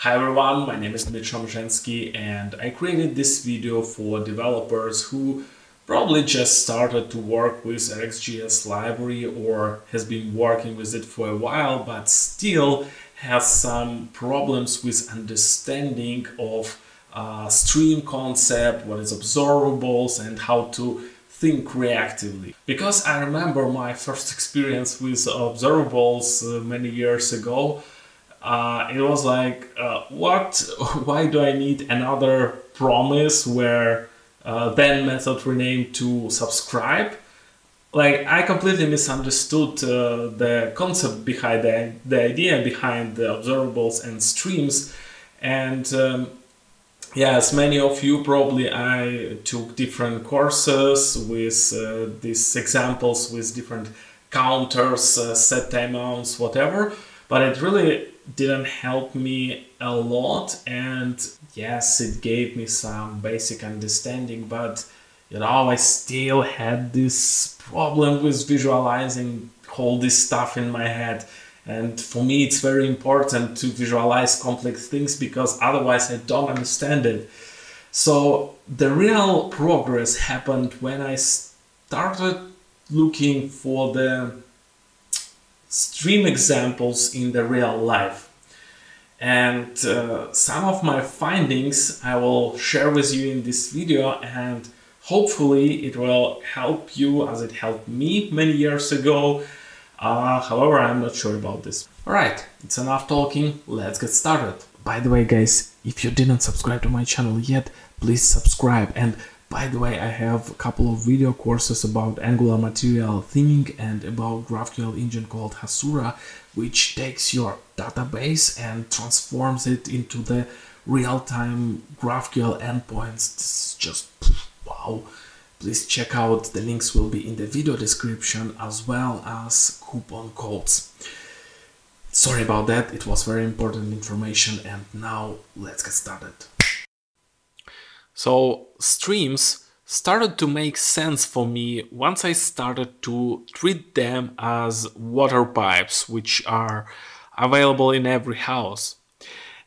Hi everyone, my name is Dmytro Mezhenskyi and I created this video for developers who probably just started to work with RxJS library or has been working with it for a while but still has some problems with understanding of uh, stream concept, what is observables and how to think reactively. Because I remember my first experience with observables uh, many years ago, uh, it was like, uh, what? Why do I need another promise where uh, then method renamed to subscribe? Like I completely misunderstood uh, the concept behind the, the idea behind the observables and streams, and um, yes, many of you probably I took different courses with uh, these examples with different counters, uh, set timeouts, whatever, but it really didn't help me a lot and yes it gave me some basic understanding but you know i still had this problem with visualizing all this stuff in my head. And for me it's very important to visualize complex things because otherwise i don't understand it. So the real progress happened when i started looking for the stream examples in the real life. And uh, some of my findings I will share with you in this video and hopefully it will help you as it helped me many years ago. Uh, however, I'm not sure about this. Alright, it's enough talking, let's get started. By the way guys, if you didn't subscribe to my channel yet, please subscribe and by the way, I have a couple of video courses about Angular material theming and about GraphQL engine called Hasura, which takes your database and transforms it into the real-time GraphQL endpoints. This is just wow. Please check out, the links will be in the video description as well as coupon codes. Sorry about that, it was very important information and now let's get started. So streams started to make sense for me once I started to treat them as water pipes, which are available in every house.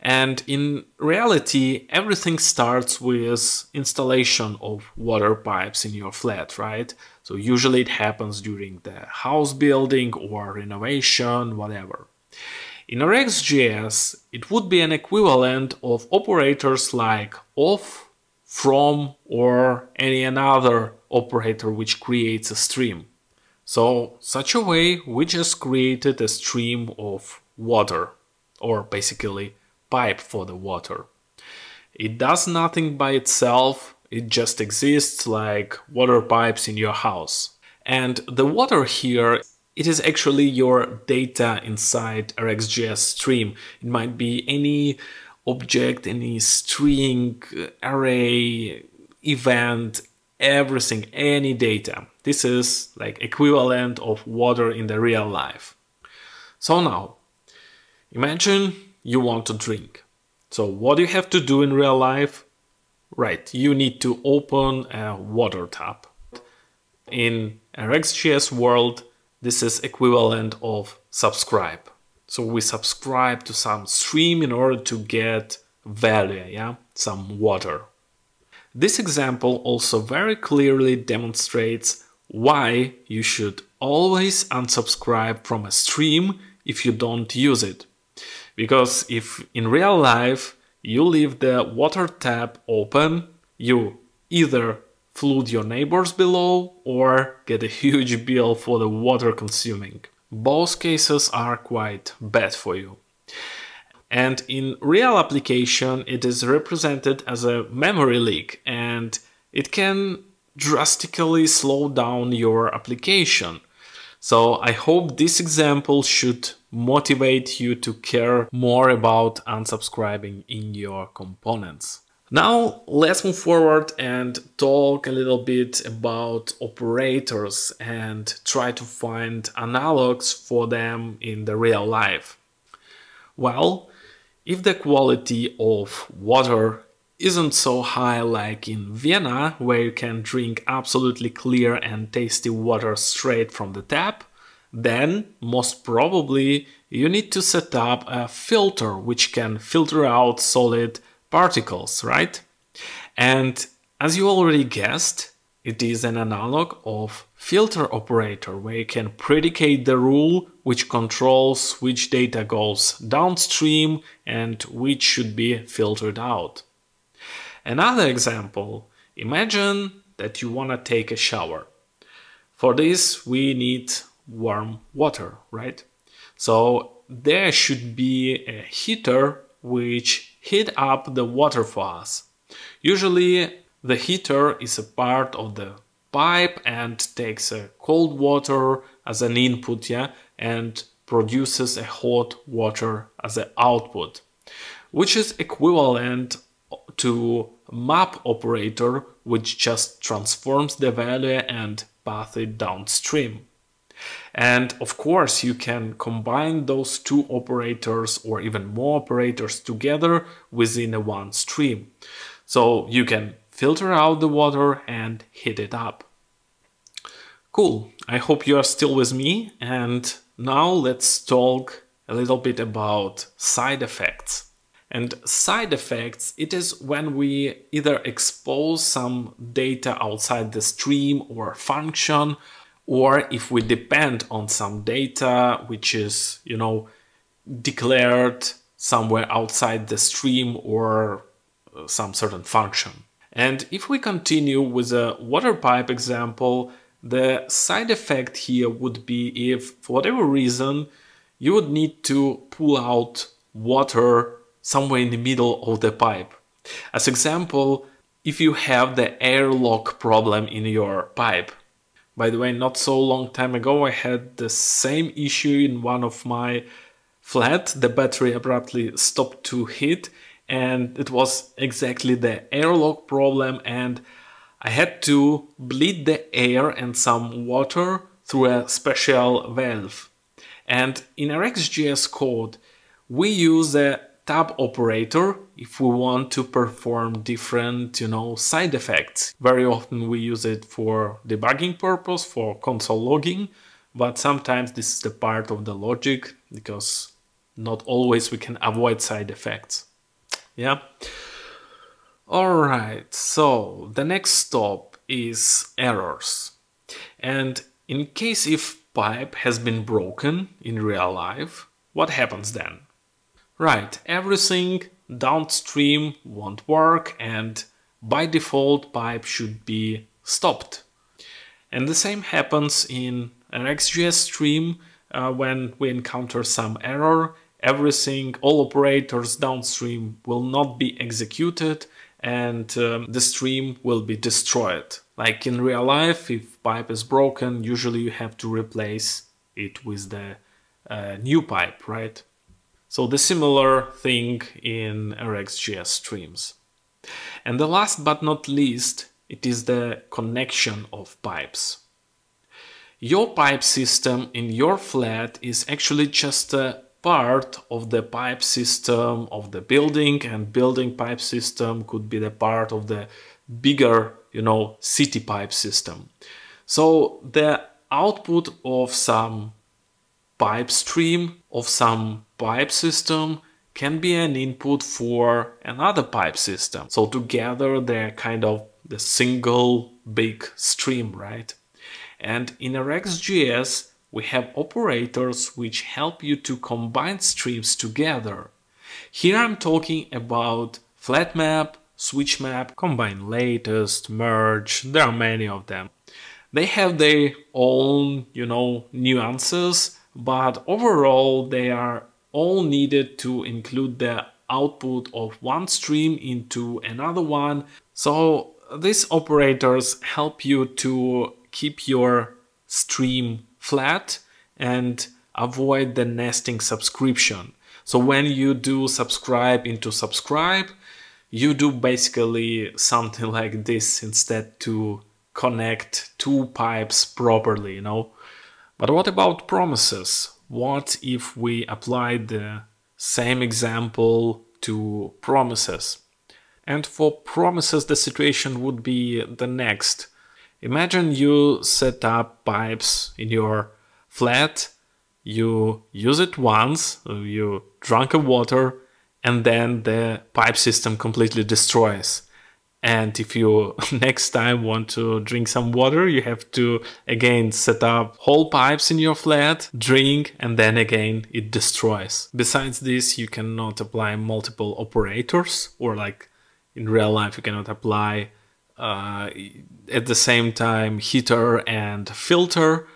And in reality, everything starts with installation of water pipes in your flat, right? So usually it happens during the house building or renovation, whatever. In RxJS, it would be an equivalent of operators like of, from or any another operator which creates a stream. So such a way we just created a stream of water or basically pipe for the water. It does nothing by itself, it just exists like water pipes in your house. And the water here, it is actually your data inside RxJS stream. It might be any object, any string, array, event, everything, any data. This is like equivalent of water in the real life. So now, imagine you want to drink. So what do you have to do in real life? Right, you need to open a water tap. In RxJS world, this is equivalent of subscribe. So we subscribe to some stream in order to get value, yeah, some water. This example also very clearly demonstrates why you should always unsubscribe from a stream if you don't use it. Because if in real life you leave the water tap open, you either flood your neighbors below or get a huge bill for the water consuming. Both cases are quite bad for you. And in real application, it is represented as a memory leak and it can drastically slow down your application. So I hope this example should motivate you to care more about unsubscribing in your components. Now let's move forward and talk a little bit about operators and try to find analogs for them in the real life. Well, if the quality of water isn't so high like in Vienna, where you can drink absolutely clear and tasty water straight from the tap, then most probably you need to set up a filter which can filter out solid particles, right? And as you already guessed, it is an analog of filter operator where you can predicate the rule which controls which data goes downstream and which should be filtered out. Another example, imagine that you want to take a shower. For this we need warm water, right? So there should be a heater which heat up the water for us. Usually the heater is a part of the pipe and takes a cold water as an input, yeah, and produces a hot water as an output, which is equivalent to map operator, which just transforms the value and path it downstream. And of course, you can combine those two operators or even more operators together within a one stream. So you can filter out the water and heat it up. Cool, I hope you are still with me and now let's talk a little bit about side effects. And side effects, it is when we either expose some data outside the stream or function or if we depend on some data which is, you know, declared somewhere outside the stream or uh, some certain function. And if we continue with a water pipe example, the side effect here would be if, for whatever reason, you would need to pull out water somewhere in the middle of the pipe. As example, if you have the airlock problem in your pipe, by the way, not so long time ago I had the same issue in one of my flat. The battery abruptly stopped to heat and it was exactly the airlock problem and I had to bleed the air and some water through a special valve. And in RxJS code, we use a tap operator if we want to perform different, you know, side effects. Very often we use it for debugging purpose, for console logging, but sometimes this is the part of the logic because not always we can avoid side effects. Yeah. All right, so the next stop is errors. And in case if pipe has been broken in real life, what happens then? Right, everything downstream won't work and by default pipe should be stopped. And the same happens in an RxJS stream uh, when we encounter some error, everything, all operators downstream will not be executed and um, the stream will be destroyed. Like in real life, if pipe is broken, usually you have to replace it with the uh, new pipe, right? So the similar thing in RxJS streams. And the last but not least, it is the connection of pipes. Your pipe system in your flat is actually just a part of the pipe system of the building and building pipe system could be the part of the bigger, you know, city pipe system. So the output of some pipe stream of some pipe system can be an input for another pipe system. So together they're kind of the single big stream, right? And in RxJS, we have operators which help you to combine streams together. Here I'm talking about flat map, switch map, combine latest, merge, there are many of them. They have their own, you know, nuances but overall they are all needed to include the output of one stream into another one. So these operators help you to keep your stream flat and avoid the nesting subscription. So when you do subscribe into subscribe, you do basically something like this instead to connect two pipes properly, you know. But what about promises? What if we apply the same example to promises? And for promises, the situation would be the next. Imagine you set up pipes in your flat, you use it once, you drunk a water, and then the pipe system completely destroys. And if you next time want to drink some water, you have to again set up whole pipes in your flat, drink, and then again it destroys. Besides this, you cannot apply multiple operators or like in real life, you cannot apply uh, at the same time heater and filter.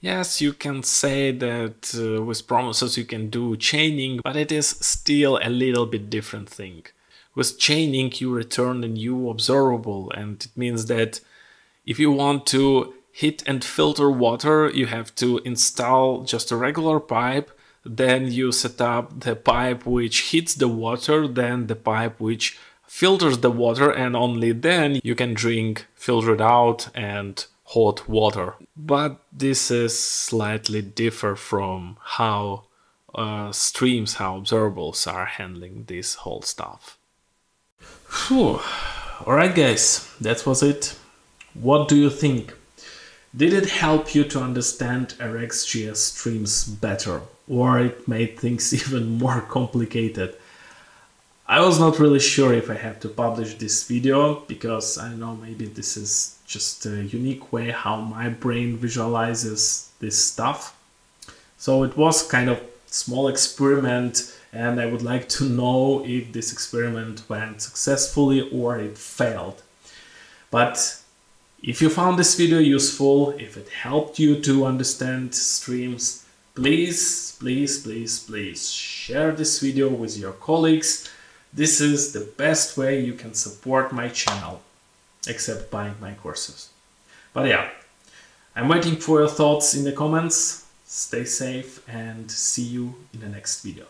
Yes, you can say that uh, with promises you can do chaining, but it is still a little bit different thing. With chaining, you return a new observable, and it means that if you want to heat and filter water, you have to install just a regular pipe, then you set up the pipe which heats the water, then the pipe which filters the water, and only then you can drink filtered out and hot water. But this is slightly different from how uh, streams, how observables are handling this whole stuff. Whew. Alright guys, that was it. What do you think? Did it help you to understand RxJS streams better? Or it made things even more complicated? I was not really sure if I have to publish this video because I know, maybe this is just a unique way how my brain visualizes this stuff. So it was kind of small experiment and I would like to know if this experiment went successfully or it failed. But if you found this video useful, if it helped you to understand streams, please, please, please, please share this video with your colleagues. This is the best way you can support my channel, except buying my courses. But yeah, I'm waiting for your thoughts in the comments. Stay safe and see you in the next video.